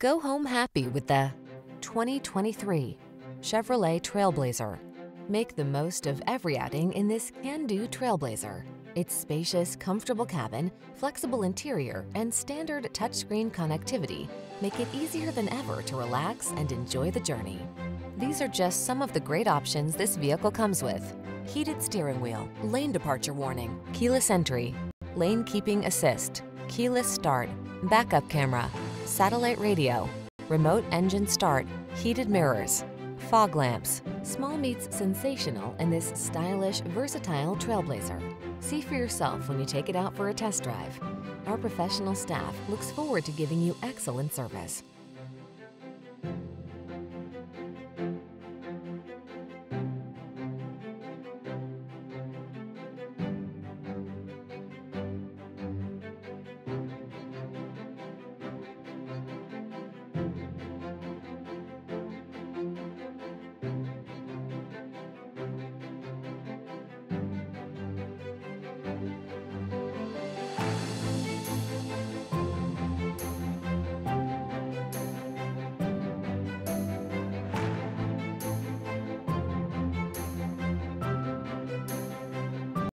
Go home happy with the 2023 Chevrolet Trailblazer. Make the most of every outing in this can-do Trailblazer. Its spacious, comfortable cabin, flexible interior, and standard touchscreen connectivity make it easier than ever to relax and enjoy the journey. These are just some of the great options this vehicle comes with. Heated steering wheel, lane departure warning, keyless entry, lane keeping assist, keyless start, backup camera, satellite radio, remote engine start, heated mirrors, fog lamps. Small meets sensational in this stylish, versatile Trailblazer. See for yourself when you take it out for a test drive. Our professional staff looks forward to giving you excellent service.